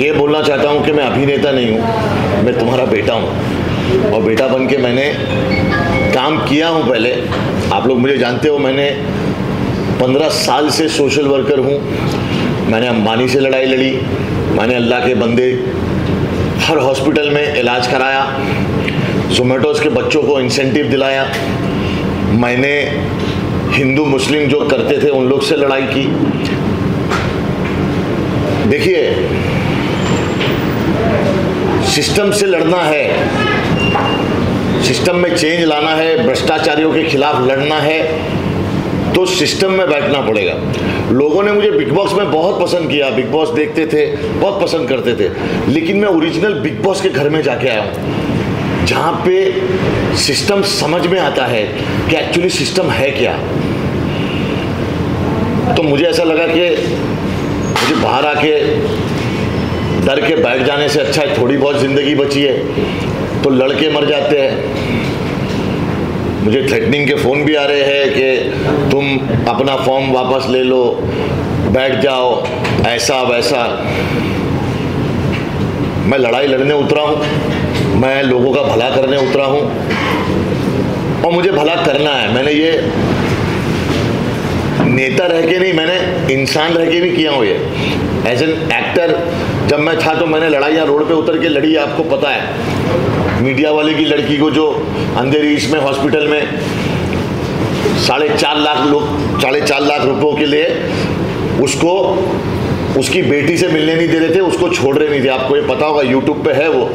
ये बोलना चाहता हूँ कि मैं अभिनेता नहीं हूँ, मैं तुम्हारा बेटा हूँ। और बेटा बन के मैंने काम किया हूँ पहले। आप लोग मुझे जानते हो, मैंने पंद्रह साल से सोशल वर्कर हूँ। मैंने अंबानी से लड़ाई लड़ी, मैंने अल्लाह के बंदे हर हॉस्पिटल में इलाज कराया जोमेटोज के बच्चों को इंसेंटिव दिलाया। मैंने हिंदू, मुस्लिम जो करते थे, उन लोग से लड़ाई की। देखिए सिस्टम से लड़ना है। सिस्टम में चेंज लाना है, भ्रष्टाचारियों के खिलाफ लड़ना है तो सिस्टम में बैठना पड़ेगा। लोगों ने मुझे बिग बॉस में बहुत पसंद किया। बिग बॉस देखते थे, बहुत पसंद करते थे। लेकिन मैं ओरिजिनल बिग बॉस के घर में जाके आया हूँ, जहाँ पे सिस्टम समझ में आता है कि एक्चुअली सिस्टम है क्या। तो मुझे ऐसा लगा कि मुझे बाहर आके डर के बैठ जाने से अच्छा है, थोड़ी बहुत ज़िंदगी बची है तो लड़के मर जाते हैं। मुझे थ्रेटनिंग के फ़ोन भी आ रहे हैं कि तुम अपना फॉर्म वापस ले लो, बैठ जाओ, ऐसा वैसा। मैं लड़ाई लड़ने उतरा हूँ, मैं लोगों का भला करने उतरा हूँ, और मुझे भला करना है। मैंने ये नेता रह के नहीं, मैंने इंसान रह के भी किया हूँ ये। एज एन एक्टर जब मैं था तो मैंने लड़ाइयाँ रोड पे उतर के लड़ी, आपको पता है। मीडिया वाले की लड़की को जो अंधेरी ईस्ट में हॉस्पिटल में साढ़े चार लाख लोग, साढ़े चार लाख रुपयों के लिए उसको, उसकी बेटी से मिलने नहीं दे रहे थे, उसको छोड़ रहे नहीं थे। आपको ये पता होगा यूट्यूब पे है वो।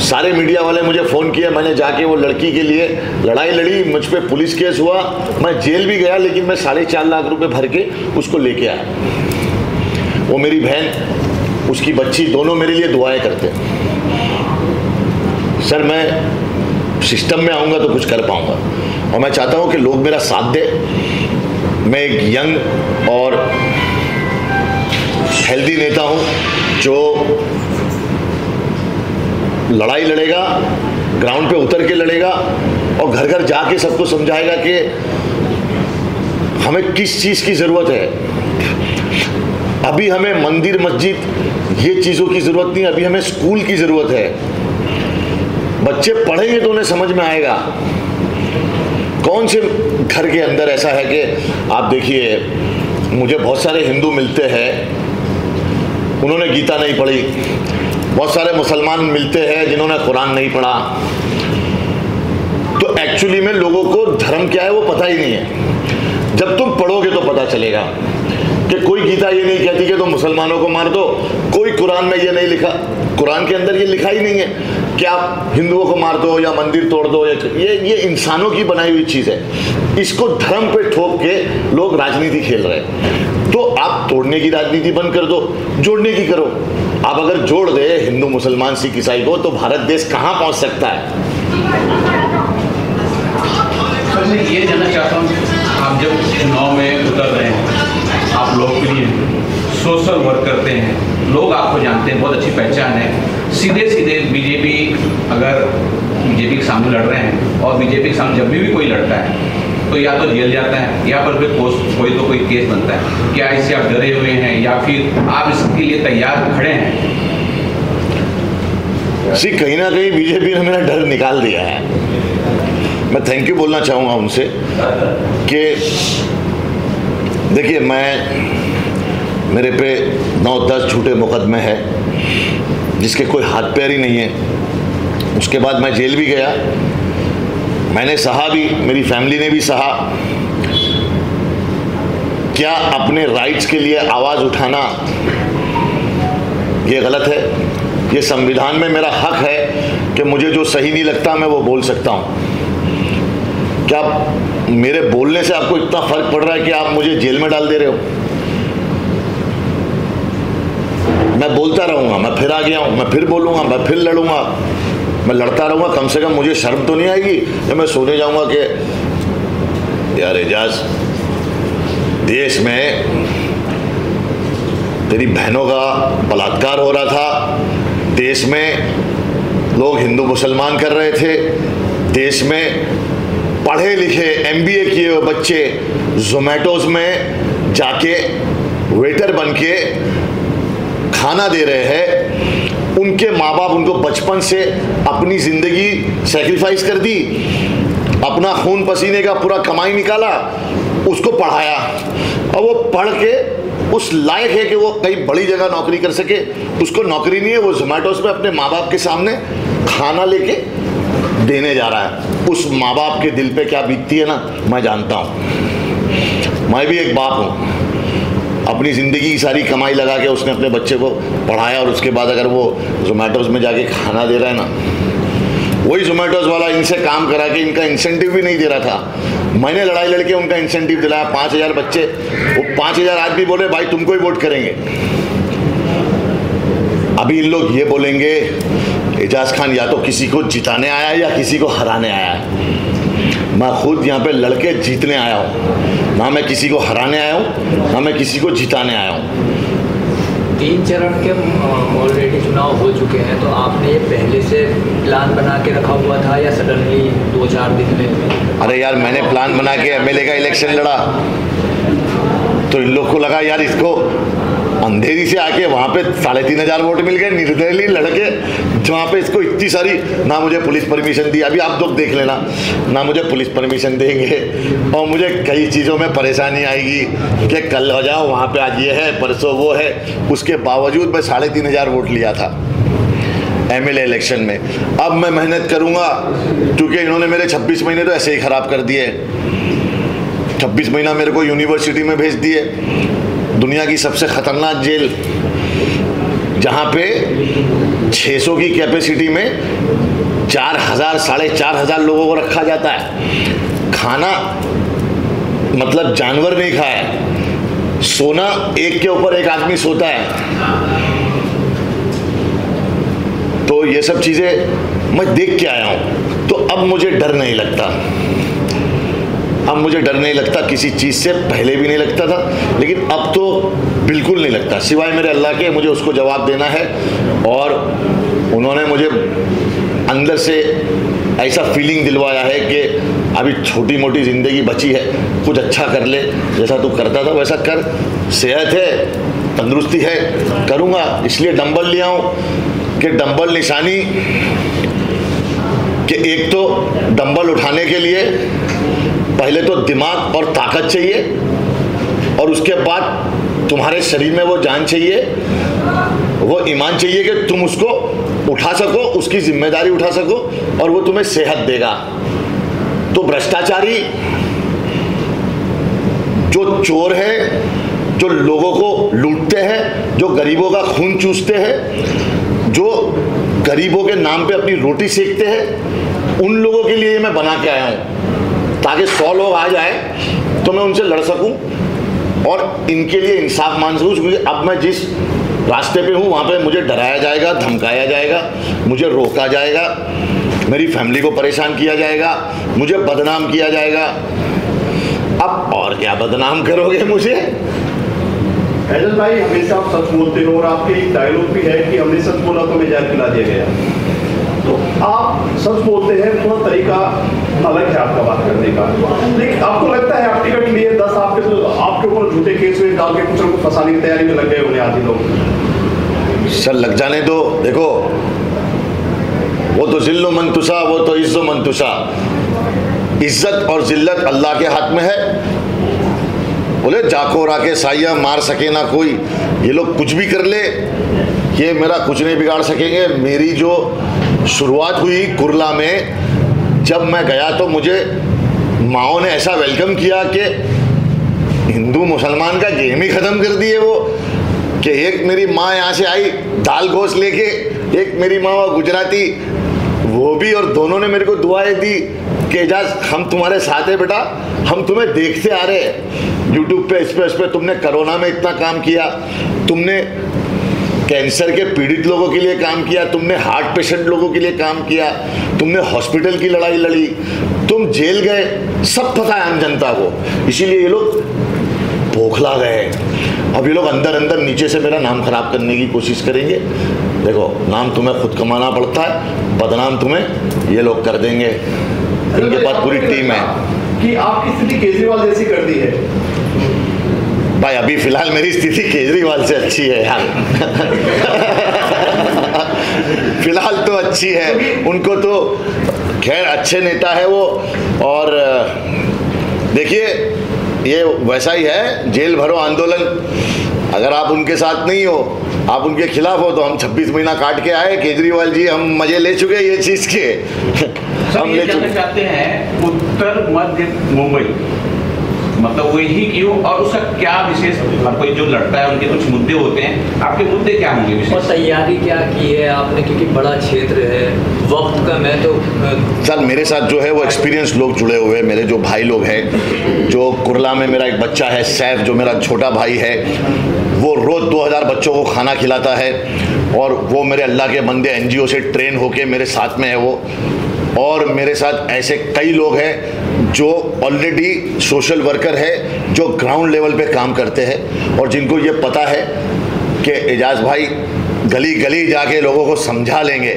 सारे मीडिया वाले मुझे फ़ोन किए, मैंने जाके वो लड़की के लिए लड़ाई लड़ी, मुझ पर पुलिस केस हुआ। मैं जेल भी गया, लेकिन मैं साढ़े चार लाख रुपए भर के उसको लेके आया। वो मेरी बहन, उसकी बच्ची, दोनों मेरे लिए दुआएँ करते हैं। सर, मैं सिस्टम में आऊँगा तो कुछ कर पाऊँगा। और मैं चाहता हूँ कि लोग मेरा साथ दे। मैं एक यंग और हेल्दी नेता हूँ, जो लड़ाई लड़ेगा ग्राउंड पे उतर के लड़ेगा और घर घर जाके सबको समझाएगा कि हमें किस चीज़ की ज़रूरत है। अभी हमें मंदिर, मस्जिद, ये चीज़ों की ज़रूरत नहीं, अभी हमें स्कूल की ज़रूरत है। बच्चे पढ़ेंगे तो उन्हें समझ में आएगा। कौन से घर के अंदर ऐसा है कि आप देखिए, मुझे बहुत सारे हिंदू मिलते हैं, उन्होंने गीता नहीं पढ़ी। बहुत सारे मुसलमान मिलते हैं जिन्होंने कुरान नहीं पढ़ा। तो एक्चुअली में लोगों को धर्म क्या है वो पता ही नहीं है। जब तुम पढ़ोगे तो पता चलेगा कि कोई गीता ये नहीं कहती कि तुम मुसलमानों को मार दो। कोई कुरान में ये नहीं लिखा। कुरान के अंदर ये लिखा ही नहीं है कि आप हिंदुओं को मार दो या मंदिर तोड़ दो या ये ये इंसानों की बनाई हुई चीज़ है। इसको धर्म पे ठोक के लोग राजनीति खेल रहे हैं। तो तोड़ने की राजनीति बंद कर दो जोड़ने की करो। आप अगर जोड़ दे हिंदू मुसलमान सिख ईसाई को तो भारत देश कहाँ पहुँच सकता है? ये जानना चाहता हूँ आप जब चुनाव में उतर रहे हैं आप लोकप्रिय सोशल वर्क करते हैं लोग आपको जानते हैं बहुत अच्छी पहचान है। सीधे सीधे बीजेपी अगर बीजेपी के सामने लड़ रहे हैं और बीजेपी के सामने जब भी, भी कोई लड़ता है तो या तो जेल जाता है, या पर फिर कोई तो कोई केस बनता है। क्या इससे आप डरे हुए हैं, या फिर आप इसके लिए तैयार खड़े हैं? सी, कहीं ना कहीं बीजेपी ने मेरा डर निकाल दिया है। मैं थैंक यू बोलना चाहूँगा उनसे कि देखिए, मैं, मेरे पे नौ दस झूठे मुकदमे हैं, जिसके कोई हाथ पैर ही नहीं है। उसके बाद मैं जेल भी गया मैंने सहा भी, मेरी फैमिली ने भी सहा। क्या अपने राइट्स के लिए आवाज़ उठाना, ये गलत है? ये संविधान में मेरा हक है कि मुझे जो सही नहीं लगता, मैं वो बोल सकता हूँ। क्या मेरे बोलने से आपको इतना फ़र्क पड़ रहा है कि आप मुझे जेल में डाल दे रहे हो? मैं बोलता रहूँगा, मैं फिर आ गया हूँ, मैं फिर बोलूँगा, मैं फिर लड़ूँगा। मैं लड़ता रहूँगा, कम से कम मुझे शर्म तो नहीं आएगी। जब मैं सोने जाऊँगा कि, यार एजाज, देश में तेरी बहनों का बलात्कार हो रहा था, देश में लोग हिंदू मुसलमान कर रहे थे, देश में पढ़े लिखे एमबीए किए हुए बच्चे जोमेटोज में जाके वेटर बन के खाना दे रहे हैं उनके माँ बाप उनको बचपन से अपनी ज़िंदगी सेक्रीफाइस कर दी, अपना खून पसीने का पूरा कमाई निकाला, उसको पढ़ाया। और वो पढ़ के उस लायक है कि वो कहीं बड़ी जगह नौकरी कर सके। उसको नौकरी नहीं है, वो जोमेटोस में अपने माँ बाप के सामने खाना लेके देने जा रहा है। उस माँ बाप के दिल पे क्या बीतती है ना, मैं जानता हूँ। मैं भी एक बाप हूँ। अपनी ज़िंदगी की सारी कमाई लगा के उसने अपने बच्चे को पढ़ाया और उसके बाद अगर वो जोमेटोज में जाके खाना दे रहा है ना, वही जोमेटोज वाला इनसे काम करा के इनका इंसेंटिव भी नहीं दे रहा था। मैंने लड़ाई लड़के उनका इंसेंटिव दिलाया, पाँच हज़ार बच्चे, वो पाँच हज़ार आदमी बोले, भाई, तुमको ही वोट करेंगे। अभी इन लोग ये बोलेंगे, एजाज खान या तो किसी को जिताने आया है या किसी को हराने आया है। मैं खुद यहाँ पे लड़के जीतने आया हूँ। ना मैं किसी को हराने आया हूँ ना मैं किसी को जिताने आया हूँ। तीन चरण के ऑलरेडी चुनाव हो चुके हैं तो आपने ये पहले से प्लान बना के रखा हुआ था या सडनली दो चार दिन में? अरे यार मैंने प्लान बना के एमएलए का इलेक्शन लड़ा। तो इन लोग को लगा यार इसको अंधेरी से आके वहाँ पे साढ़े तीन हज़ार वोट मिल गए निर्दलीय लड़के जहाँ पे इसको इतनी सारी, ना मुझे पुलिस परमिशन दी, अभी आप लोग देख लेना, ना मुझे पुलिस परमिशन देंगे, और मुझे कई चीज़ों में परेशानी आएगी कि कल हो जाओ, वहाँ पे आज ये है, परसों वो है, उसके बावजूद मैं साढ़े तीन हज़ार वोट लिया था एम इलेक्शन में। अब मैं मेहनत करूँगा, क्योंकि इन्होंने मेरे 26 महीने तो ऐसे ही ख़राब कर दिए। 26 महीना मेरे को यूनिवर्सिटी में भेज दिए। दुनिया की सबसे ख़तरनाक जेल, जहाँ पे 600 की कैपेसिटी में चार हज़ार, साढ़े चार हज़ार लोगों को रखा जाता है। खाना मतलब जानवर नहीं खाए सोना एक के ऊपर एक आदमी सोता है। तो ये सब चीज़ें मैं देख के आया हूँ। तो अब मुझे डर नहीं लगता। अब मुझे डर नहीं लगता, किसी चीज़ से पहले भी नहीं लगता था, लेकिन अब तो बिल्कुल नहीं लगता। सिवाय मेरे अल्लाह के, मुझे उसको जवाब देना है, और उन्होंने मुझे अंदर से ऐसा फीलिंग दिलवाया है कि अभी छोटी मोटी ज़िंदगी बची है, कुछ अच्छा कर ले, जैसा तू करता था वैसा कर। सेहत है, तंदुरुस्ती है, करूँगा, इसलिए डंबल लिया हूँ कि डंबल निशानी, कि एक तो डंबल उठाने के लिए पहले तो दिमाग और ताकत चाहिए और उसके बाद तुम्हारे शरीर में वो जान चाहिए, वो ईमान चाहिए कि तुम उसको उठा सको, उसकी ज़िम्मेदारी उठा सको और वो तुम्हें सेहत देगा। तो भ्रष्टाचारी जो चोर है, जो लोगों को लूटते हैं, जो गरीबों का खून चूसते हैं, जो गरीबों के नाम पे अपनी रोटी सेकते हैं, उन लोगों के लिए मैं बना के आया हूँ। ताकि सौ लोग आ जाए तो मैं उनसे लड़ सकूँ और इनके लिए इंसाफ मान सकूँ। क्योंकि अब मैं जिस रास्ते पे हूँ, वहाँ पे मुझे डराया जाएगा, धमकाया जाएगा, मुझे रोका जाएगा, मेरी फैमिली को परेशान किया जाएगा, मुझे बदनाम किया जाएगा। अब और क्या बदनाम करोगे मुझे? भाई, हमेशा आप सच बोलते हो और आपके एक डायलॉग भी है कि हमने सच बोला तो हमें जहर पिला दिया गया। आप सच बोलते हैं थोड़ा तरीका अलग है आपका बात करने का। लेकिन आपको लगता है आप टिकट लिए, दस आपके तो आपके ऊपर झूठे केस में डाल के कुछ लोग फंसाने की तैयारी में लग गए होंगे आदि लोग। सर, लग जाने दो। देखो, वो तो जिल्लो मंतुसा वो तो इज्जो मंतुसा इज़्ज़त और जिल्लत अल्लाह के हाथ में है। बोले जाको राके साइया मार सके ना कोई। ये लोग कुछ भी कर ले, ये मेरा कुछ नहीं बिगाड़ सकेंगे। मेरी जो शुरुआत हुई कुरला में। जब मैं गया तो मुझे माओ ने ऐसा वेलकम किया कि हिंदू मुसलमान का गेम ही ख़त्म कर दिए वो, कि एक मेरी माँ यहाँ से आई, दाल गोश्त लेके, एक मेरी माँ गुजराती, वो भी और दोनों ने मेरे को दुआएँ दी कि एजाज हम तुम्हारे साथ है बेटा, हम तुम्हें देखते आ रहे हैं। यूट्यूब पे, इस पे इस पे तुमने कोरोना में इतना काम किया, तुमने कैंसर के पीड़ित लोगों के लिए काम किया तुमने हार्ट पेशेंट लोगों के लिए काम किया तुमने हॉस्पिटल की लड़ाई लड़ी तुम जेल गए सब पता है आम जनता को। इसीलिए ये लोग बौखला गए अब ये लोग अंदर अंदर नीचे से मेरा नाम खराब करने की कोशिश करेंगे। देखो नाम तुम्हें खुद कमाना पड़ता है बदनाम तुम्हें ये लोग कर देंगे। इनके पास पूरी टीम है। कि आपकी स्थिति केजरीवाल जैसी कर दी है। भाई अभी फ़िलहाल मेरी स्थिति केजरीवाल से अच्छी है यार। फ़िलहाल तो अच्छी है। उनको तो खैर अच्छे नेता है वो। और देखिए ये वैसा ही है जेल भरो आंदोलन। अगर आप उनके साथ नहीं हो आप उनके खिलाफ हो तो हम 26 महीना काट के आए। केजरीवाल जी हम मज़े ले चुके हैं ये चीज़ के। हम ये ले चुके चाहते हैं उत्तर मध्य मुंबई। मतलब वही क्यों और उसका क्या विशेष हर कोई जो लड़ता है उनके कुछ मुद्दे होते हैं आपके मुद्दे क्या होंगे और विशेष तैयारी क्या की है? आपने क्योंकि बड़ा क्षेत्र है वक्त कम है तो सर मेरे साथ जो है वो एक्सपीरियंस लोग जुड़े हुए हैं मेरे जो भाई लोग हैं जो कुरला में मेरा एक बच्चा है सैफ जो मेरा छोटा भाई है वो रोज़ 2000 बच्चों को खाना खिलाता है और वो मेरे अल्लाह के बंदे एनजीओ से ट्रेन होके मेरे साथ में है वो। और मेरे साथ ऐसे कई लोग हैं जो ऑलरेडी सोशल वर्कर है, जो ग्राउंड लेवल पे काम करते हैं, और जिनको ये पता है कि एजाज भाई गली गली जाके लोगों को समझा लेंगे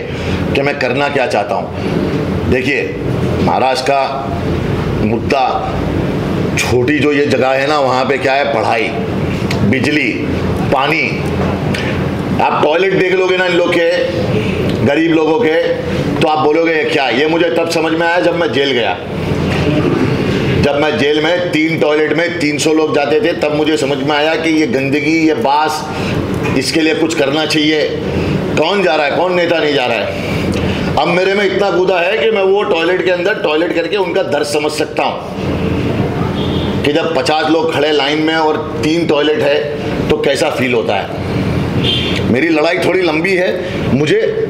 कि मैं करना क्या चाहता हूँ। देखिए महाराष्ट्र का मुद्दा, छोटी जो ये जगह है ना, वहाँ पे क्या है, पढ़ाई, बिजली, पानी। आप टॉयलेट देख लोगे ना इन लोग के, गरीब लोगों के तो आप बोलोगे, क्या? ये मुझे तब समझ में आया जब मैं जेल गया। जब मैं जेल में, तीन टॉयलेट में 300 लोग जाते थे, तब मुझे समझ में आया कि ये गंदगी, ये बास, इसके लिए कुछ करना चाहिए। कौन जा रहा है? कौन नेता नहीं जा रहा है? अब मेरे में इतना कूदा है कि मैं वो टॉयलेट के अंदर टॉयलेट करके उनका दर्द समझ सकता हूँ। कि जब 50 लोग खड़े लाइन में और तीन टॉयलेट है तो कैसा फील होता है? मेरी लड़ाई थोड़ी लंबी है। मुझे,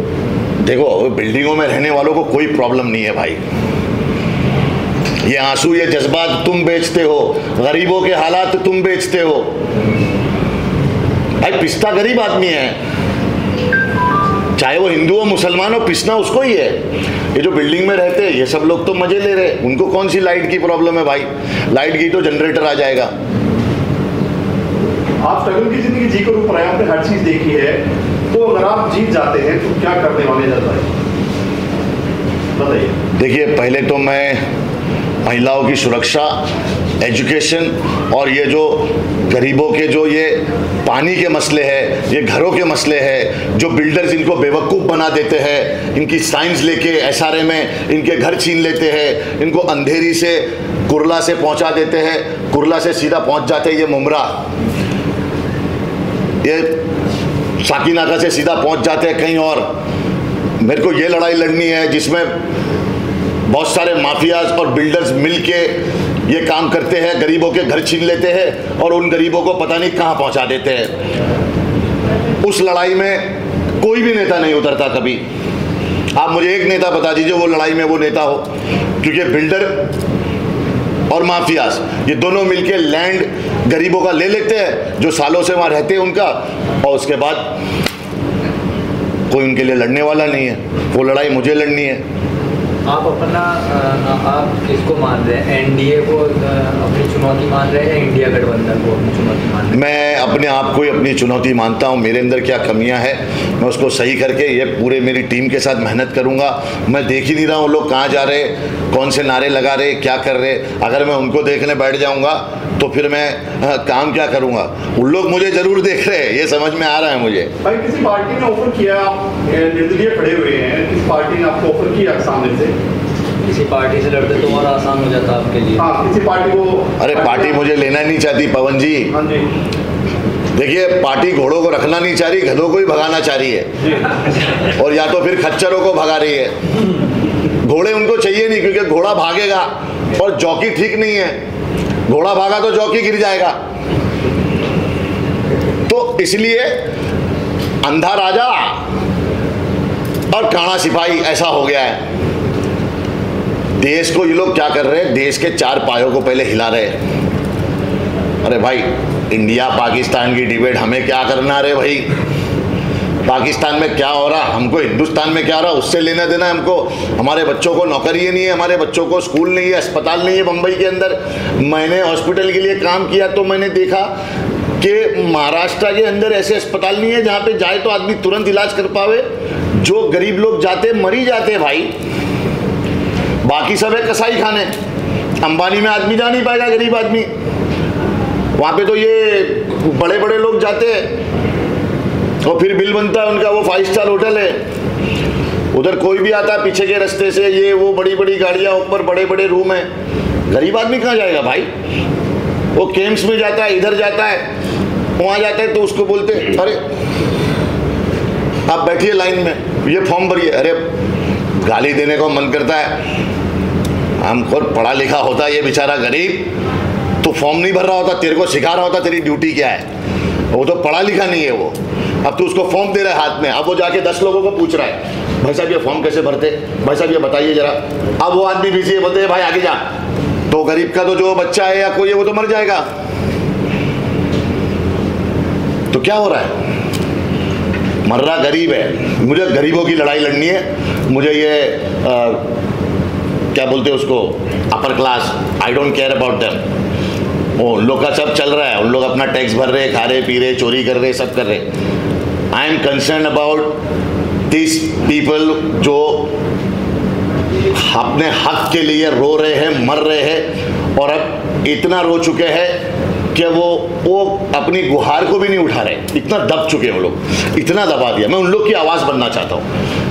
देखो, बिल्डिंगों में रहने वालों को कोई प्रॉब्लम नहीं है भाई। ये आँसू ये जज्बात तुम बेचते हो। गरीबों के हालात तुम बेचते हो। भाई पिस्ता गरीब आदमी है। चाहे वो हिंदू हो मुसलमान हो पिसना उसको ही है। ये जो बिल्डिंग में रहते हैं ये सब लोग तो मज़े ले रहे हैं। उनको कौन सी लाइट की प्रॉब्लम है भाई? लाइट की तो जनरेटर आ जाएगा। आप स्ट्रगल की ज़िंदगी जी कर ऊपर आपने हर चीज़ देखी है। तो अगर आप जीत जाते हैं तो क्या करने वाले हैं? भाई बताइए। देखिए पहले तो मैं महिलाओं की सुरक्षा एजुकेशन और ये जो गरीबों के जो ये पानी के मसले हैं, ये घरों के मसले हैं, जो बिल्डर्स इनको बेवकूफ़ बना देते हैं, इनकी साइंस लेके एसआरए में इनके घर छीन लेते हैं, इनको अंधेरी से, कुरला से पहुँचा देते हैं, कुरला से सीधा पहुँच जाते हैं ये मुमरा। ये साकीनाका से सीधा पहुँच जाते हैं कहीं और। मेरे को ये लड़ाई लड़नी है जिसमें बहुत सारे माफियाज और बिल्डर्स मिलके ये काम करते हैं, गरीबों के घर छीन लेते हैं और उन गरीबों को पता नहीं कहाँ पहुँचा देते हैं। उस लड़ाई में कोई भी नेता नहीं उतरता कभी। आप मुझे एक नेता बता दीजिए, वो लड़ाई में वो नेता हो, क्योंकि बिल्डर और माफियाज, ये दोनों मिलके लैंड गरीबों का ले लेते हैं, जो सालों से वहाँ रहते हैं उनका, और उसके बाद कोई उनके लिए लड़ने वाला नहीं है। वो लड़ाई मुझे लड़नी है। आप अपना आप इसको मान रहे हैं? एनडीए को अपनी चुनौती मान रहे हैं इंडिया गठबंधन को अपनी चुनौती मान रहे हैं? मैं अपने आप को ही अपनी चुनौती मानता हूँ। मेरे अंदर क्या कमियाँ हैं, मैं उसको सही करके ये पूरे मेरी टीम के साथ मेहनत करूँगा। मैं देख ही नहीं रहा हूँ, लोग कहाँ जा रहे कौन से नारे लगा रहे क्या कर रहे अगर मैं उनको देखने बैठ जाऊँगा तो फिर मैं हाँ, काम क्या करूँगा? उन लोग मुझे ज़रूर देख रहे हैं ये समझ में आ रहा है मुझे। भाई किसी पार्टी ने ऑफ़र किया आप निर्दलीय खड़े हुए हैं किस पार्टी ने आपको ऑफ़र किया सामने से? किसी पार्टी से लड़ते तो और आसान हो जाता आपके लिए। हाँ किसी पार्टी को अरे पार्टी मुझे लेना नहीं चाहती पवन जी। हाँ जी। देखिए पार्टी घोड़ों को रखना नहीं चाह रही गधों को ही भगाना चाह रही है। और या तो फिर खच्चरों को भगा रही है। घोड़े उनको चाहिए नहीं क्योंकि घोड़ा भागेगा और जॉकी ठीक नहीं है। घोड़ा भागा तो चौकी गिर जाएगा। तो इसलिए अंधा राजा और काणा सिपाही ऐसा हो गया है। देश को ये लोग क्या कर रहे हैं? देश के चार पायों को पहले हिला रहे अरे भाई इंडिया पाकिस्तान की डिबेट हमें क्या करना रे भाई? पाकिस्तान में क्या हो रहा? हमको हिंदुस्तान में क्या हो रहा? उससे लेना देना हमको। हमारे बच्चों को नौकरी नहीं है, हमारे बच्चों को स्कूल नहीं है, अस्पताल नहीं है मुंबई के अंदर। मैंने हॉस्पिटल के लिए काम किया तो मैंने देखा कि महाराष्ट्र के अंदर ऐसे अस्पताल नहीं है जहाँ पे जाए तो आदमी तुरंत इलाज कर पावे। जो गरीब लोग जाते, मरी जाते भाई। बाकी सब है कसाई खाने। अंबानी में आदमी जा नहीं पाएगा, गरीब आदमी। वहाँ पे तो ये बड़े बड़े लोग जाते हैं। और फिर बिल बनता है उनका, वो फाइव स्टार होटल है। उधर कोई भी आता है पीछे के रास्ते से, ये, वो बड़ी बड़ी गाड़ियाँ, ऊपर बड़े बड़े रूम हैं। गरीब आदमी कहाँ जाएगा भाई? वो केम्स में जाता है, इधर जाता है, वहाँ जाता है तो उसको बोलते अरे, आप बैठिए लाइन में, ये फॉर्म भरिए। अरे, गाली देने को मन करता है। हम खुद पढ़ा लिखा होता ये बेचारा गरीब? तो फॉर्म नहीं भर रहा होता, तेरे को सिखा रहा होता, तेरी ड्यूटी क्या है? वो तो पढ़ा लिखा नहीं है वो। अब तू उसको फॉर्म दे रहा है हाथ में। अब वो जाके दस लोगों को पूछ रहा है भाई साहब ये फॉर्म कैसे भरते? भाई साहब ये बताइए जरा। अब वो आदमी बिज़ी है बोलते हैं भाई आगे जा। तो गरीब का तो जो बच्चा है या कोई है वो तो मर जाएगा। तो क्या हो रहा है? मर रहा गरीब है। मुझे गरीबों की लड़ाई लड़नी है। मुझे ये आ, क्या बोलते हैं उसको upper class I don't care about them वो उन लोग का सब चल रहा है। उन लोग अपना टैक्स भर रहे खा रहे पी रहे चोरी कर रहे सब कर रहे। I am concern about this people जो अपने हक के लिए रो रहे हैं, मर रहे हैं, और अब इतना रो चुके हैं कि वो वो अपनी गुहार को भी नहीं उठा रहे। इतना दब चुके हैं वो लोग। इतना दबा दिया। मैं उन लोग की आवाज़ बनना चाहता हूँ।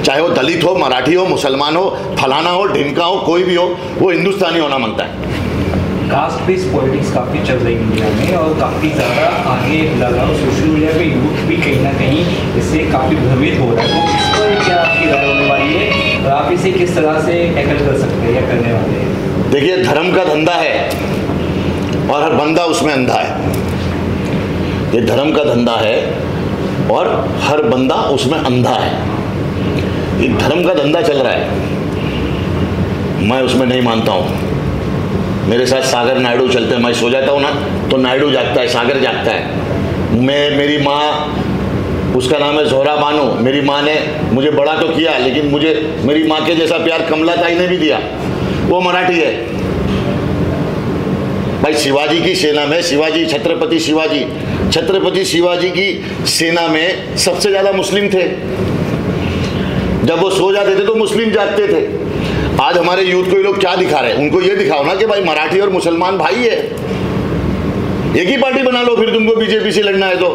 चाहे वो दलित हो, मराठी हो, मुसलमान हो, फलाना हो, ढिमका हो, कोई भी हो, वो हिंदुस्तानी होना माँगता है। कास्ट बेस्ड पॉलिटिक्स काफ़ी चल रही है इंडिया में और काफ़ी ज़्यादा आगे लग रहा है सोशल मीडिया पे यूथ भी कहीं ना कहीं इससे काफ़ी भ्रमित हो रहा है। तो इस पर क्या आपकी राय होने वाली है और आप इसे किस तरह से टैकल कर सकते हैं या करने वाले हैं? देखिए, धर्म का धंधा है और हर बंदा उसमें अंधा है। ये धर्म का धंधा है और हर बंदा उसमें अंधा है। ये धर्म का धंधा चल रहा है। मैं उसमें नहीं मानता हूँ। मेरे साथ सागर नायडू चलते हैं। मैं सो जाता हूँ ना तो नायडू जागता है, सागर जागता है। मैं, मेरी माँ, उसका नाम है जोहरा बानो। मेरी माँ ने मुझे बड़ा तो किया, लेकिन मुझे, मेरी माँ के जैसा प्यार कमला ताई ने भी दिया। वो मराठी है। भाई, शिवाजी की सेना में, शिवाजी, छत्रपति शिवाजी छत्रपति शिवाजी की सेना में सबसे ज़्यादा मुस्लिम थे। जब वो सो जाते थे तो मुस्लिम जागते थे। आज हमारे यूथ को ये लोग क्या दिखा रहे हैं? उनको ये दिखाओ ना कि भाई मराठी और मुसलमान भाई है। एक ही पार्टी बना लो, फिर तुमको बीजेपी से लड़ना है तो।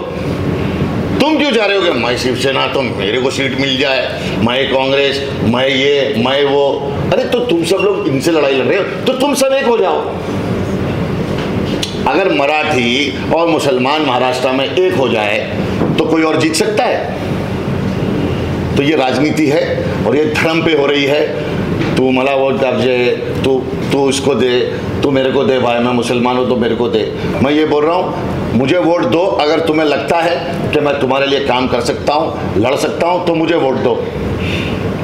तुम क्यों चाह रहे हो कि मैं शिवसेना तो मेरे को सीट मिल जाए। मैं कांग्रेस, मैं ये, मैं वो। अरे तो तुम सब लोग इनसे लड़ाई लड़ रहे हो तो तुम सब एक हो जाओ। अगर मराठी और मुसलमान महाराष्ट्र में एक हो जाए तो कोई और जीत सकता है? तो ये राजनीति है और ये धर्म पे हो रही है। तू मला वोट दे तू तू इसको दे, तू मेरे को दे भाई, मैं मुसलमान हूँ तो मेरे को दे। मैं ये बोल रहा हूँ, मुझे वोट दो अगर तुम्हें लगता है कि मैं तुम्हारे लिए काम कर सकता हूँ, लड़ सकता हूँ तो मुझे वोट दो।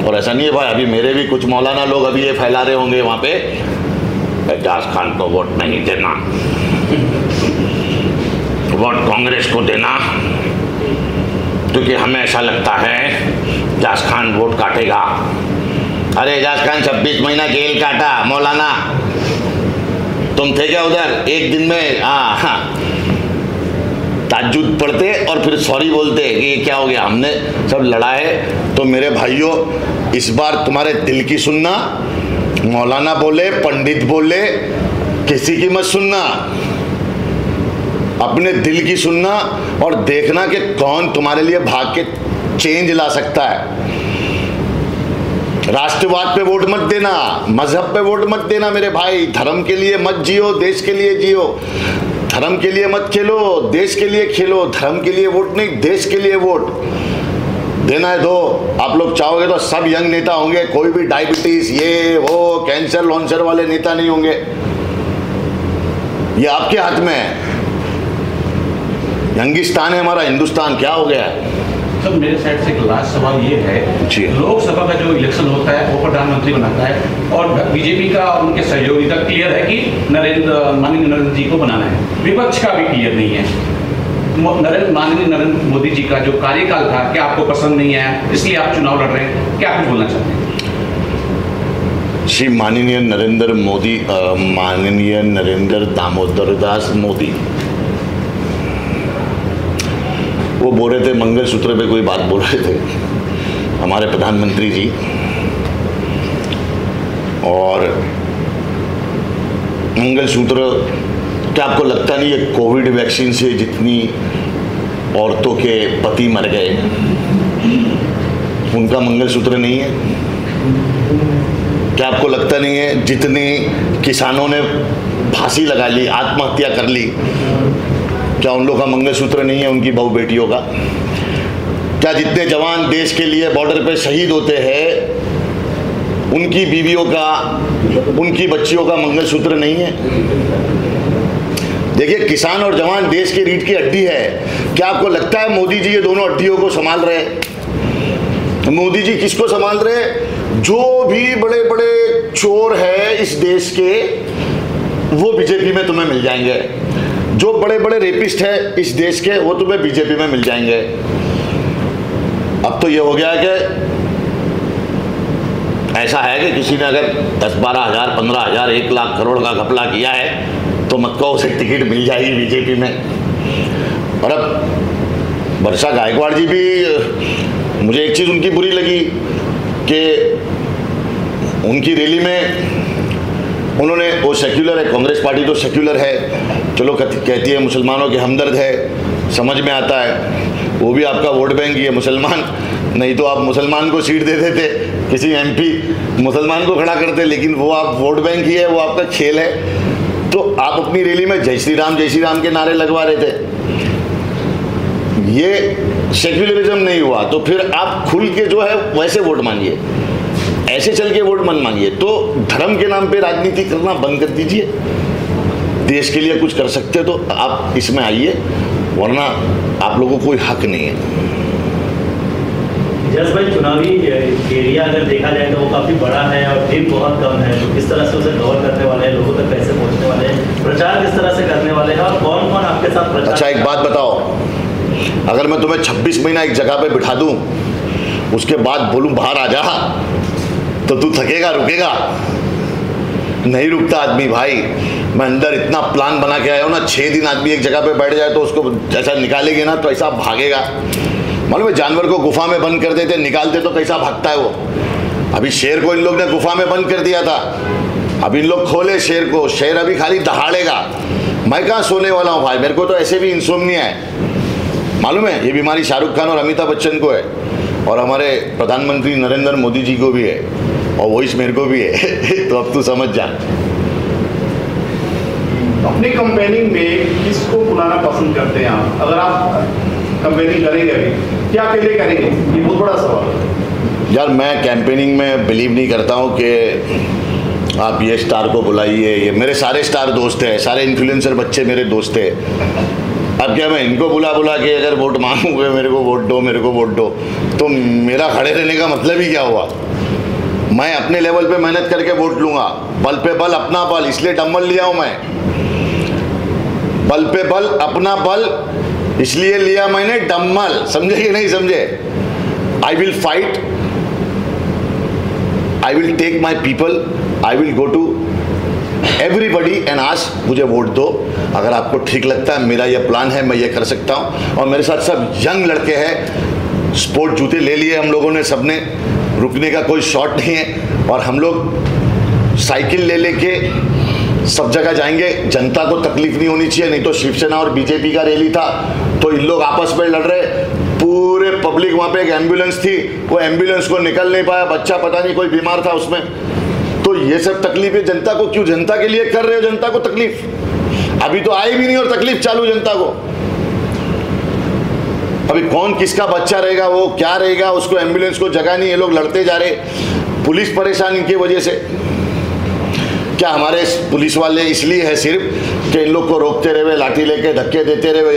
और ऐसा नहीं है भाई, अभी मेरे भी कुछ मौलाना लोग अभी ये फैला रहे होंगे वहाँ पे एजाज खान को वोट नहीं देना। वोट कांग्रेस को देना। क्योंकि हमें ऐसा लगता है एजाज खान वोट काटेगा। अरे एजाज खान, छब्बीस महीना जेल काटा, मौलाना। तुम थे क्या उधर? एक दिन में हाँ हाँ। ताजुद पढ़ते और फिर सॉरी बोलते कि ये क्या हो गया? हमने सब लड़ा है तो मेरे भाइयों, इस बार तुम्हारे दिल की सुनना, मौलाना बोले, पंडित बोले, किसी की मत सुनना। अपने दिल की सुनना और देखना कि कौन तुम्हारे लिए भाग के चेंज ला सकता है। राष्ट्रवाद पे वोट मत देना, मज़हब पे वोट मत देना मेरे भाई। धर्म के लिए मत जियो, देश के लिए जियो। धर्म के लिए मत खेलो, देश के लिए खेलो। धर्म के लिए वोट नहीं, देश के लिए वोट। देना है दो। आप लोग चाहोगे तो सब यंग नेता होंगे, कोई भी डायबिटीज़ ये, वो कैंसर लॉन्सर वाले नेता नहीं होंगे। ये आपके हाथ में है। यंगिस्तान है हमारा, हिंदुस्तान, क्या हो गया? है सर मेरे साइड से एक लास्ट सवाल ये है। जी। लोकसभा का जो इलेक्शन होता है वो प्रधानमंत्री बनाता है और बीजेपी का और उनके सहयोगी का क्लियर है कि नरेंद्र माननीय नरेंद्र जी को बनाना है। विपक्ष का भी क्लियर नहीं है। नरेंद्र माननीय नरेंद्र मोदी जी का जो कार्यकाल था क्या आपको पसंद नहीं आया? इसलिए आप चुनाव लड़ रहे हैं। क्या कुछ बोलना चाहते हैं? श्री माननीय नरेंद्र मोदी माननीय नरेंद्र दामोदर दास मोदी। वो बोल रहे थे मंगल सूत्र पे कोई बात बोल रहे थे। हमारे प्रधानमंत्री जी। और मंगल सूत्र क्या आपको लगता नहीं है कोविड वैक्सीन से जितनी औरतों के पति मर गए? उनका मंगलसूत्र नहीं है। क्या आपको लगता नहीं है जितने किसानों ने फांसी लगा ली, आत्महत्या कर ली? क्या उन लोग का मंगलसूत्र नहीं है, उनकी बहू बेटियों का। क्या जितने जवान देश के लिए बॉर्डर पे शहीद होते हैं, उनकी बीवियों का, उनकी बच्चियों का मंगलसूत्र नहीं है? देखिए, किसान और जवान देश के रीढ़ की हड्डी है। क्या आपको लगता है मोदी जी ये दोनों हड्डियों को संभाल रहे मोदी जी किसको संभाल रहे जो भी बड़े बड़े चोर है इस देश के, वो बीजेपी में तुम्हें मिल जाएँगे। जो बड़े बड़े रेपिस्ट हैं इस देश के, वो तुम्हें बीजेपी में मिल जाएँगे। अब तो ये हो गया कि ऐसा है कि किसी ने अगर दस बारह हज़ार, पंद्रह हज़ार, एक लाख करोड़ का घपला किया है तो मत कहो उसे टिकट मिल जाएगी बीजेपी में। और अब वर्षा गायकवाड़ जी भी, मुझे एक चीज़ उनकी बुरी लगी कि उनकी रैली में उन्होंने, वो सेक्युलर है, कांग्रेस पार्टी तो सेक्युलर है चलो कहती है मुसलमानों के हमदर्द है, समझ में आता है, वो भी आपका वोट बैंक ही है, मुसलमान। नहीं तो आप मुसलमान को सीट दे देते, किसी एमपी मुसलमान को खड़ा करते, लेकिन वो आप वोट बैंक ही है, वो आपका खेल है। तो आप अपनी रैली में जय श्री राम, जय श्री राम के नारे लगवा रहे थे। ये सेक्युलरिज्म नहीं हुआ तो फिर आप खुल के जो है, वैसे वोट मांगिए। ऐसे चल के वोट मन मांगिए। तो धर्म के नाम पे राजनीति करना बंद कर दीजिए। देश के लिए कुछ कर सकते तो आप इसमें आइए वरना आप लोगों को कोई हक नहीं है। जस भाई चुनावी एरिया अगर देखा जाए तो वो काफ़ी बड़ा है और टीम बहुत कम है। तो किस तरह से उसे कवर करने वाले हैं लोगों तक कैसे पहुँचने वाले हैं प्रचार किस तरह से करने वाले हैं और कौन कौन आपके साथ प्रचार अच्छा एक बात बताओ। अगर मैं तुम्हें 26 महीना एक जगह पे बिठा दूँ उसके बाद बोलूँ बाहर आ जा। तो तू थकेगा रुकेगा। नहीं रुकता आदमी, भाई। मैं अंदर इतना प्लान बना के आया हूँ ना छः दिन आदमी एक जगह पे बैठ जाए तो उसको जैसा निकालेंगे ना तो ऐसा भागेगा। मालूम है, जानवर को गुफा में बंद कर देते, निकालते तो कैसा भागता है वो? अभी शेर को इन लोग ने गुफा में बंद कर दिया था। अब इन लोग खोले शेर को, शेर अभी खाली दहाड़ेगा। मैं कहाँ सोने वाला हूँ, भाई? मेरे को तो ऐसे भी इंसोमनिया है। मालूम है, ये बीमारी शाहरुख खान और अमिताभ बच्चन को है। और हमारे प्रधानमंत्री नरेंद्र मोदी जी को भी है। और वॉइस मेरे को भी है। तो अब तू समझ जा। अपनी कंपेनिंग में किसको बुलाना पसंद करते हैं आप? अगर आप कंपेनिंग करेंगे अभी क्या अकेले करेंगे? ये बहुत बड़ा सवाल यार मैं कैंपेनिंग में बिलीव नहीं करता हूँ कि आप ये स्टार को बुलाइए ये मेरे सारे स्टार दोस्त हैं सारे इन्फ्लुएंसर बच्चे मेरे दोस्त हैं। अब क्या मैं इनको बुला बुला के अगर वोट मांगूँगे मेरे को वोट दो मेरे को वोट दो तो मेरा खड़े रहने का मतलब ही क्या हुआ? मैं अपने लेवल पे मेहनत करके वोट लूँगा। बल पे बल, अपना बल, इसलिए डम्बल लिया हूँ मैं। बल पे बल, अपना बल, इसलिए लिया मैंने डम्बल समझे कि नहीं समझे? I will fight I will take my people I will go to everybody and आज मुझे वोट दो। अगर आपको ठीक लगता है, मेरा ये प्लान है, मैं ये कर सकता हूँ। और मेरे साथ सब यंग लड़के हैं, स्पोर्ट जूते ले लिए हम लोगों ने सबने। रुकने का कोई शॉट नहीं है और हम लोग साइकिल ले लेके सब जगह जाएँगे। जनता को तकलीफ़ नहीं होनी चाहिए, नहीं तो शिवसेना और बीजेपी का रैली था तो इन लोग आपस में लड़ रहे। पूरे पब्लिक वहाँ पे एक एंबुलेंस थी, वो एंबुलेंस को निकल नहीं पाया, बच्चा पता नहीं कोई बीमार था उसमें। तो ये सब तकलीफ़ जनता को क्यों? जनता के लिए कर रहे हो, जनता को तकलीफ़? अभी तो आई भी नहीं और तकलीफ़ चालू जनता को। अभी कौन किसका बच्चा रहेगा, वो क्या रहेगा, उसको एंबुलेंस को जगह नहीं, ये लोग लड़ते जा रहे। पुलिस परेशान इनकी वजह से। क्या हमारे पुलिस वाले इसलिए है सिर्फ़ कि इन लोग को रोकते रहे, लाठी लेके धक्के देते रहे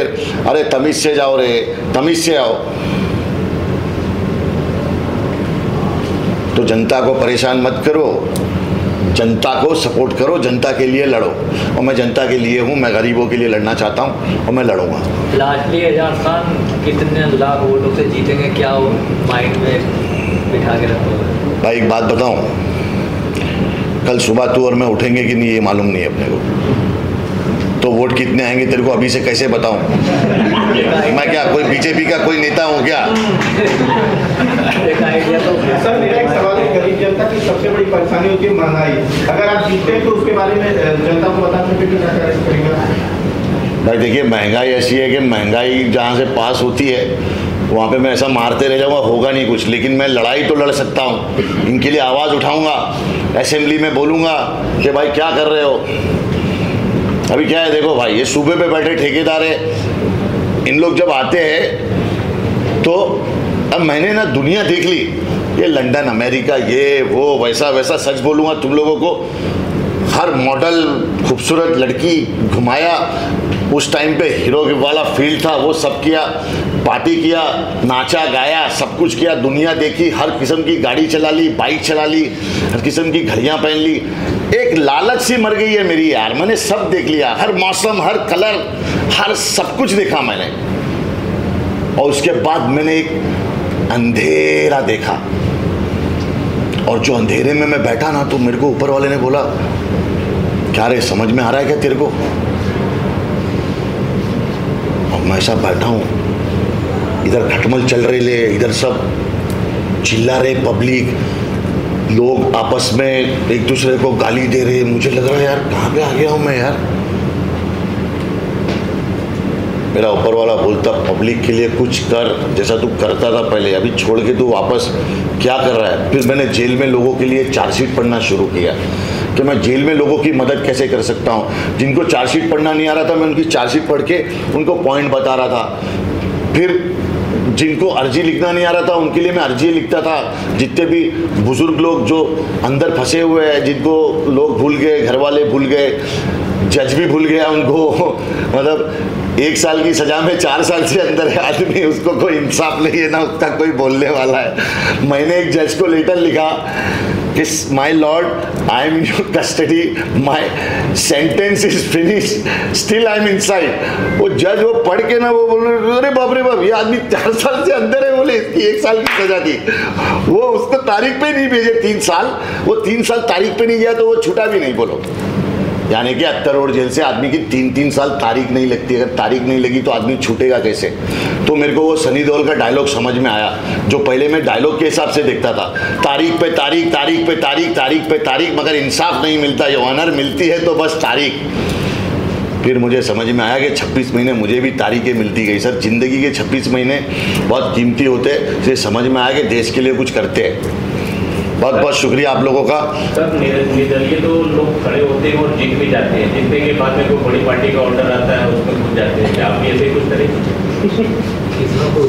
अरे तमीज से जाओ रे, तमीज से आओ। तो जनता को परेशान मत करो। जनता को सपोर्ट करो जनता के लिए लड़ो। और मैं जनता के लिए हूँ मैं गरीबों के लिए लड़ना चाहता हूँ और मैं लड़ूँगा। लाडली एजाज खान कितने लाख वोटों से जीतेंगे क्या वो माइंड में बिठा के रखो? भाई एक बात बताऊँ। कल सुबह तू और मैं उठेंगे कि नहीं ये मालूम नहीं है अपने को। तो वोट कितने आएँगे तेरे को अभी से कैसे बताऊँ? मैं क्या कोई बीजेपी का कोई नेता हूँ क्या? आइडिया तो सर मेरा एक सवाल है गरीब जनता की सबसे बड़ी परेशानी होती है महँगाई। अगर आप जीतते हैं तो उसके बारे में जनता को बता सकते क्या कर- भाई देखिए महँगाई ऐसी है कि महँगाई जहाँ से पास होती है वहाँ पे मैं ऐसा मारते रह जाऊँगा होगा नहीं कुछ। लेकिन मैं लड़ाई तो लड़ सकता हूँ। इनके लिए आवाज़ उठाऊँगा असेंबली में बोलूँगा कि भाई क्या कर रहे हो? अभी क्या है देखो भाई ये सूबे पे बैठे ठेकेदार है। इन लोग जब आते हैं तो अब मैंने ना दुनिया देख ली। ये लंदन, अमेरिका, ये, वो, वैसा वैसा, सच बोलूँगा तुम लोगों को। हर मॉडल, खूबसूरत लड़की घुमाया। उस टाइम पे हीरो वाला फ़ील्ड था, वो सब किया, पार्टी किया, नाचा, गाया, सब कुछ किया, दुनिया देखी, हर किस्म की गाड़ी चला ली, बाइक चला ली, हर किस्म की घड़ियाँ पहन ली। एक लालच सी मर गई है मेरी यार, मैंने सब देख लिया, हर मौसम, हर कलर, हर सब कुछ देखा मैंने। और उसके बाद मैंने एक अंधेरा देखा। और जो अंधेरे में मैं बैठा ना तो मेरे को ऊपर वाले ने बोला, क्या रे, समझ में आ रहा है क्या तेरे को? और मैं ऐसा बैठा हूँ। इधर खटमल चल रहे ले, इधर सब चिल्ला रहे पब्लिक लोग आपस में एक दूसरे को गाली दे रहे। मुझे लग रहा है, यार, कहाँ पे आ गया हूँ मैं यार? मेरा ऊपर वाला बोलता, पब्लिक के लिए कुछ कर, जैसा तू करता था पहले, अभी छोड़ के तू वापस क्या कर रहा है? फिर मैंने जेल में लोगों के लिए चार्जशीट पढ़ना शुरू किया कि मैं जेल में लोगों की मदद कैसे कर सकता हूँ। जिनको चार्जशीट पढ़ना नहीं आ रहा था, मैं उनकी चार्जशीट पढ़ के उनको पॉइंट बता रहा था। फिर जिनको अर्जी लिखना नहीं आ रहा था, उनके लिए मैं अर्जी लिखता था। जितने भी बुज़ुर्ग लोग जो अंदर फंसे हुए हैं, जिनको लोग भूल गए घर वाले भूल गए, जज भी भूल गया उनको मतलब एक साल की सजा में चार साल से अंदर है, आदमी, उसको कोई इंसाफ नहीं है, ना उसका कोई बोलने वाला है। मैंने एक जज को लेटर लिखा कि my lord I am in your custody my sentence is finish still I am in वो जज वो पढ़ के ना वो बोल रहे अरे बाप रे बाप, ये आदमी चार साल से अंदर है, बोले, इसकी एक साल की सजा थी। वो उसको तारीख पे नहीं भेजे, तीन साल। वो तीन साल तारीख पे नहीं गया तो वो छूटा भी नहीं, बोलो। यानी कि अत्तर रोड जेल से आदमी की तीन तीन साल तारीख नहीं लगती। अगर तारीख नहीं लगी तो आदमी छूटेगा कैसे? तो मेरे को वो सनी देओल का डायलॉग समझ में आया, जो पहले मैं डायलॉग के हिसाब से देखता था। तारीख पे तारीख तारीख पे तारीख तारीख पे तारीख, मगर इंसाफ नहीं मिलता ये ऑनर मिलती है तो बस तारीख। फिर मुझे समझ में आया कि 26 महीने मुझे भी तारीखें मिलती गई। सर, ज़िंदगी के 26 महीने बहुत कीमती होते हैं। समझ में आया कि देश के लिए कुछ करते हैं। बहुत बहुत शुक्रिया आप लोगों का। सर निर- निर्दलीय तो लोग खड़े होते हैं और जीत भी जाते हैं। जीतने के बाद में कोई बड़ी पार्टी का ऑर्डर आता है उसमें घुस जाते हैं। आप भी ऐसे कुछ करें?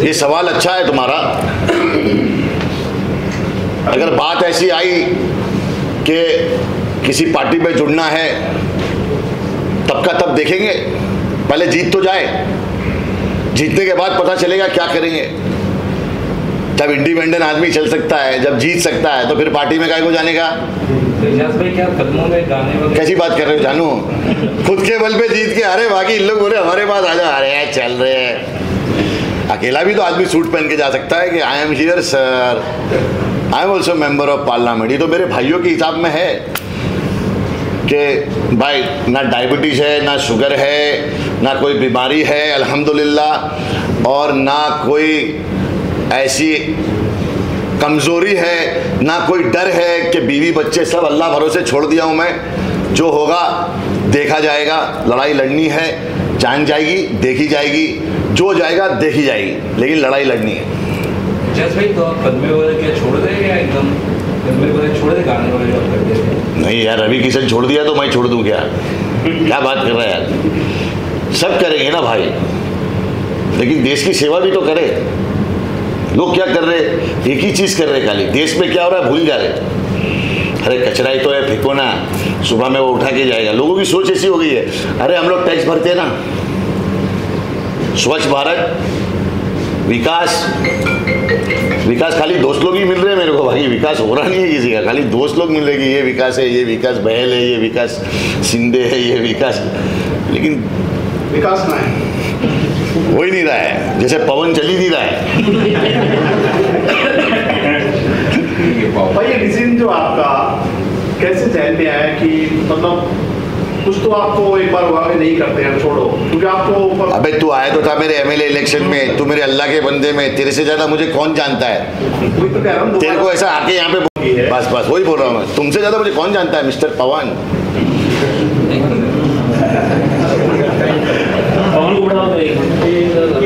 ये सवाल अच्छा है तुम्हारा। अगर बात ऐसी आई कि किसी पार्टी में जुड़ना है तब का तब देखेंगे। पहले जीत तो जाए। जीतने के बाद पता चलेगा क्या करेंगे। जब इंडिपेंडेंट आदमी चल सकता है जब जीत सकता है तो फिर पार्टी में काय को जाने का? क्या कदमों में गाने वगैरह कैसी बात कर रहे हो जानू? खुद के बल पे जीत के अरे बाकी इन लोग बोले हमारे पास आ जाओ। अरे चल रहे हैं अकेला भी तो आदमी सूट पहन के जा सकता है कि I am here sir I am also member of parliament ये तो मेरे भाइयों के हिसाब में है कि भाई ना डायबिटीज़ है ना शुगर है ना कोई बीमारी है अल्हम्दुलिल्लाह और ना कोई ऐसी कमज़ोरी है ना कोई डर है कि बीवी बच्चे सब अल्लाह भरोसे छोड़ दिया हूँ मैं। जो होगा देखा जाएगा। लड़ाई लड़नी है जान जाएगी देखी जाएगी। जो जाएगा देखी जाएगी लेकिन लड़ाई लड़नी है। तो नहीं यार रवि किशन छोड़ दिया तो मैं छोड़ दूँ क्या? क्या बात कर रहा है यार? सब करेंगे ना भाई। लेकिन देश की सेवा भी तो करे। लोग क्या कर रहे एक ही चीज़ कर रहे खाली। देश में क्या हो रहा है? भूल जा रहे अरे कचरा ही तो है, फेंको ना। सुबह में वो उठा के जाएगा। लोगों की सोच ऐसी हो गई है। अरे, हम लोग टैक्स भरते हैं ना। स्वच्छ भारत, विकास। विकास, खाली दोस्त लोग ही मिल रहे हैं मेरे को भाई। विकास हो रहा नहीं है किसी का। खाली दोस्त लोग मिल रहे कि ये विकास है, ये विकास बहल है, ये विकास सिंधे है, ये विकास। लेकिन विकास ना है। हो ही नहीं रहा है। जैसे पवन चल ही नहीं रहा है। भाई ये डिसीज़न जो आपका कैसे जहन में आया कि मतलब कुछ तो आपको एक बार वादे नहीं करते हैं छोड़ो। क्योंकि आपको ऊपर अबे तू आया तो था मेरे एमएलए इलेक्शन में। तू मेरे अल्लाह के बंदे में। तेरे से ज़्यादा मुझे कौन जानता है? तो तेरे को ऐसा आके यहाँ पे। बस बस वही बोल रहा हूँ तुमसे ज़्यादा मुझे कौन जानता है मिस्टर पवन? पवन को बढ़ाओ तो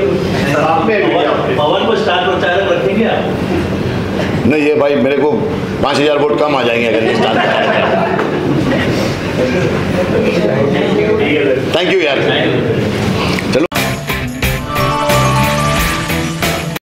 पवन को स्टार प्रचारक रखेंगे आप नहीं ये भाई मेरे को पाँच हज़ार वोट कम आ जाएँगे अगर ये स्टार्ट यू यार थैंक यू यार।